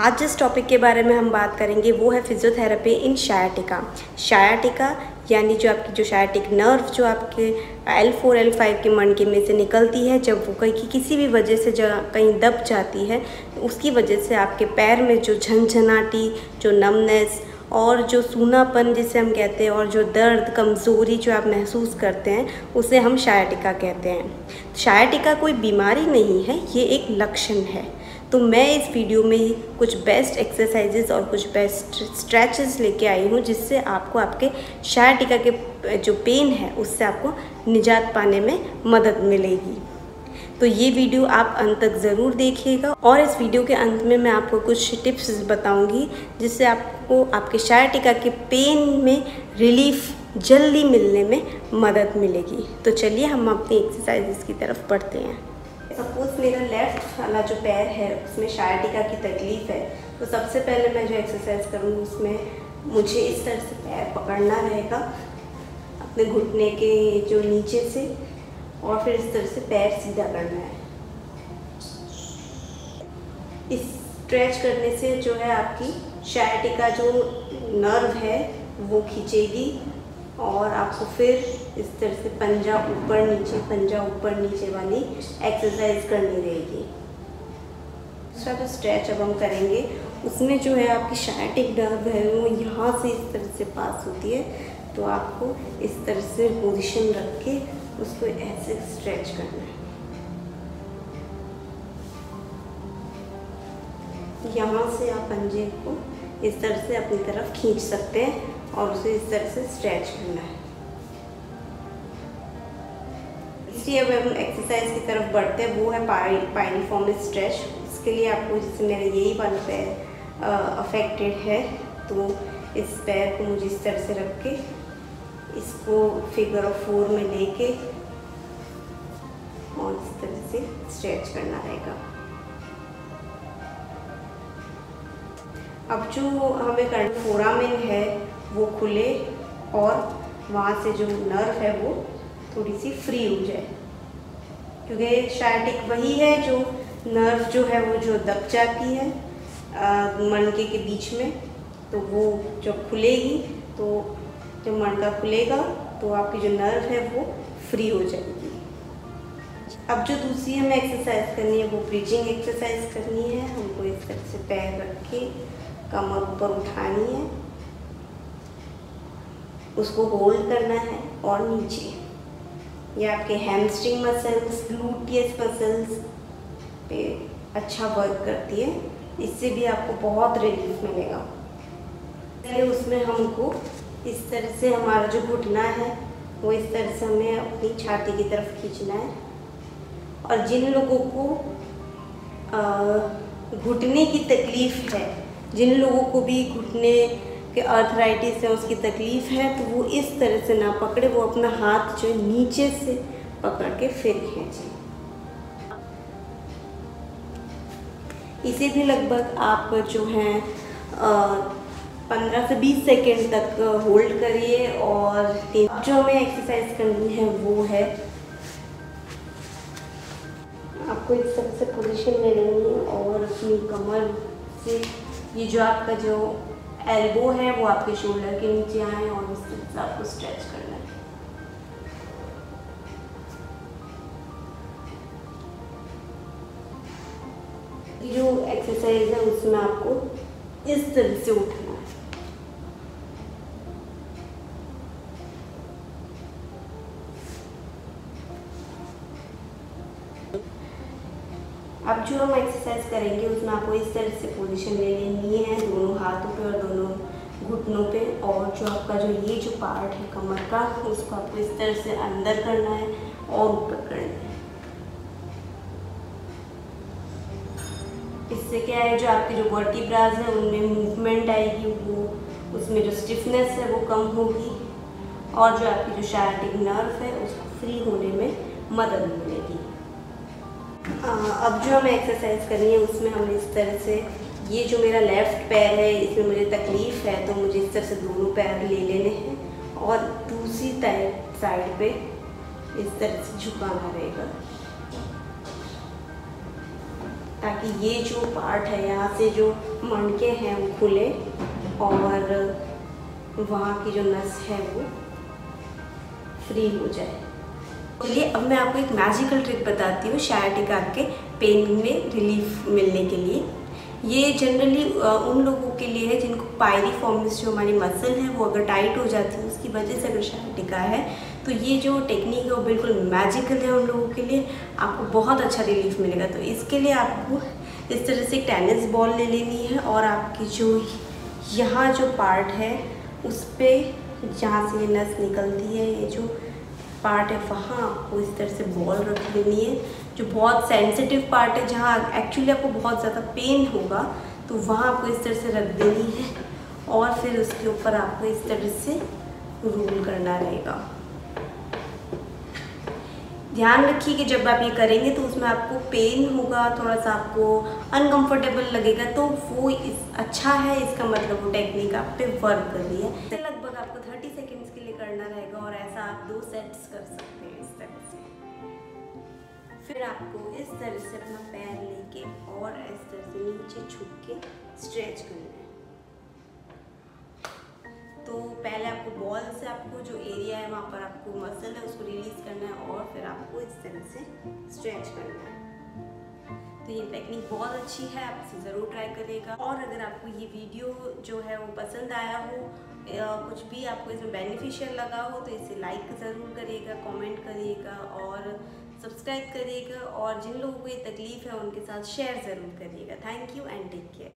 आज जिस टॉपिक के बारे में हम बात करेंगे, वो है फिजियोथेरेपी इन शायाटिका शायाटिका यानी जो आपकी, जो शायाटिक नर्व जो आपके एल फोर एल फाइव के मणके में से निकलती है, जब वो कहीं की किसी भी वजह से जगह कहीं दब जाती है, उसकी वजह से आपके पैर में जो झंझनाटी जो नमनेस और जो सूनापन जिसे हम कहते हैं, और जो दर्द, कमज़ोरी जो आप महसूस करते हैं, उसे हम शायाटिका कहते हैं। शायाटिका कोई बीमारी नहीं है, ये एक लक्षण है। तो मैं इस वीडियो में कुछ बेस्ट एक्सरसाइजेस और कुछ बेस्ट स्ट्रेचेस लेके आई हूँ, जिससे आपको आपके शायाटिका के, जो पेन है, उससे आपको निजात पाने में मदद मिलेगी। तो ये वीडियो आप अंत तक ज़रूर देखिएगा और इस वीडियो के अंत में मैं आपको कुछ टिप्स बताऊँगी, जिससे आपको आपके शायाटिका के पेन में रिलीफ जल्दी मिलने में मदद मिलेगी। तो चलिए हम अपनी एक्सरसाइजेस की तरफ़ बढ़ते हैं। सपोज़ मेरा लेफ़्ट वाला जो पैर है, उसमें शायाटिका की तकलीफ़ है तो सबसे पहले मैं जो एक्सरसाइज करूँगी, उसमें मुझे इस तरह से पैर पकड़ना रहेगा, अपने घुटने के जो नीचे से, और फिर इस तरह से पैर सीधा करना है। इस स्ट्रेच करने से जो है आपकी शायाटिका जो नर्व है, वो खींचेगी और आपको फिर इस तरह से पंजा ऊपर नीचे, पंजा ऊपर नीचे वाली एक्सरसाइज करनी रहेगी। दूसरा जो स्ट्रेच अब हम करेंगे, उसमें जो है आपकी शायटिक नर्व है, वो यहाँ से इस तरह से पास होती है। तो आपको इस तरह से पोजिशन रख के उसको ऐसे स्ट्रेच करना है। यहाँ से आप पंजे को इस तरह से अपनी तरफ़ खींच सकते हैं। और उसे इस तरह से स्ट्रेच करना है। इसलिए अब हम एक्सरसाइज की तरफ़ बढ़ते हैं। वो है पाइनी फॉर्म स्ट्रेच इसके लिए आपको जैसे मेरा यही वाला पैर अफेक्टेड है तो इस पैर को मुझे इस तरह से रख के इसको फिगर ऑफ़ फोर में लेके और इस तरह से स्ट्रेच करना रहेगा। अब जो हमें करना फोरामेन है वो खुले और वहाँ से जो नर्व है वो थोड़ी सी फ्री हो जाए। क्योंकि शायटिक वही है जो नर्व जो है वो जो दब जाती है मणके के बीच में तो वो जब खुलेगी तो जब मणका खुलेगा तो आपकी जो नर्व है वो फ्री हो जाएगी। अब जो दूसरी हमें एक्सरसाइज करनी है, वो ब्रिजिंग एक्सरसाइज करनी है। हमको इस तरह से पैर रख के कमर ऊपर उठानी है। उसको होल्ड करना है और नीचे। ये आपके हैमस्ट्रिंग मसल्स ग्लूटियस मसल्स पे अच्छा वर्क करती है। इससे भी आपको बहुत रिलीफ मिलेगा। पहले उसमें हमको इस तरह से हमारा जो घुटना है, वो इस तरह से हमें अपनी छाती की तरफ़ खींचना है। और जिन लोगों को घुटने की तकलीफ़ है, जिन लोगों को भी घुटने कि अर्थराइटिस है, उसकी तकलीफ़ है तो वो इस तरह से ना पकड़े, वो अपना हाथ जो नीचे से पकड़ के फिर खींचे। इसे भी लगभग आप जो है पंद्रह से बीस सेकेंड तक होल्ड करिए और जो हमें एक्सरसाइज करनी है वो है। आपको इस तरह से पोजीशन ले लेनी है और अपनी कमर से ये जो आपका जो एल्बो है, वो आपके शोल्डर के नीचे आए और उससे आपको स्ट्रेच करना है। जो एक्सरसाइज है, उसमें आपको इस तरह से उठना है। एक्सरसाइज करेंगे, उसमें आपको इस तरह से पोजीशन ले लेनी है, दोनों हाथों पे और दोनों घुटनों पे। और जो आपका जो ये जो पार्ट है कमर का, उसको आपको इस तरह से अंदर करना है और ऊपर करना है। इससे क्या है, जो आपके जो वर्टिब्राज है, उनमें मूवमेंट आएगी, वो उसमें जो स्टिफनेस है, वो कम होगी। और जो आपकी जो शायटिक नर्व है, उसको फ्री होने में मदद मिलेगी। अब जो हमें एक्सरसाइज करनी है, उसमें हमें इस तरह से ये जो मेरा लेफ़्ट पैर है, इसमें मुझे तकलीफ़ है तो मुझे इस तरह से दोनों पैर ले लेने हैं और दूसरी साइड पे इस तरह से झुकाना रहेगा। ताकि ये जो पार्ट है, यहाँ से जो मणके हैं, वो खुले और वहाँ की जो नस है, वो फ्री हो जाए। चलिए, अब मैं आपको एक मैजिकल ट्रिक बताती हूँ शायाटिका के पेन में रिलीफ मिलने के लिए। ये जनरली उन लोगों के लिए है जिनको पायरी पायरीफॉर्मिस जो हमारी मसल है, वो अगर टाइट हो जाती है, उसकी वजह से अगर शायाटिका है तो ये जो टेक्निक है वो बिल्कुल मैजिकल है उन लोगों के लिए। आपको बहुत अच्छा रिलीफ मिलेगा। तो इसके लिए आपको इस तरह से टेनिस बॉल ले लेनी है और आपकी जो यहाँ जो पार्ट है, उस पर जहाँ से ये नस निकलती है, ये जो पार्ट है, वहाँ आपको इस तरह से बॉल रख लेनी है, जो बहुत सेंसिटिव पार्ट है, जहाँ एक्चुअली आपको बहुत ज़्यादा पेन होगा तो वहाँ आपको इस तरह से रख देनी है और फिर उसके ऊपर आपको इस तरह से रूल करना रहेगा। ध्यान रखिए कि जब आप ये करेंगे तो उसमें आपको पेन होगा, थोड़ा सा आपको अनकंफर्टेबल लगेगा तो वो इस अच्छा है, इसका मतलब वो टेक्निक आप पे वर्क कर रही है। लगभग आपको 30 सेकंड्स के लिए करना रहेगा और ऐसा आप दो सेट्स कर सकते हैं इस तरह से। फिर आपको इस तरह से अपना पैर लेके और इस तरह से नीचे छुप के स्ट्रेच करना है। तो पहले आपको बॉल से आपको जो एरिया है, वहाँ पर आपको मसल है, उसको रिलीज़ करना है और फिर आपको इस तरह से स्ट्रेच करना है। तो ये टेक्निक बहुत अच्छी है, आप इसे ज़रूर ट्राई करिएगा। और अगर आपको ये वीडियो जो है वो पसंद आया हो कुछ भी आपको इसमें बेनिफिशियल लगा हो तो इसे लाइक ज़रूर करिएगा कमेंट करिएगा और सब्सक्राइब करिएगा। और जिन लोगों को ये तकलीफ़ है, उनके साथ शेयर ज़रूर करिएगा। Thank you and take care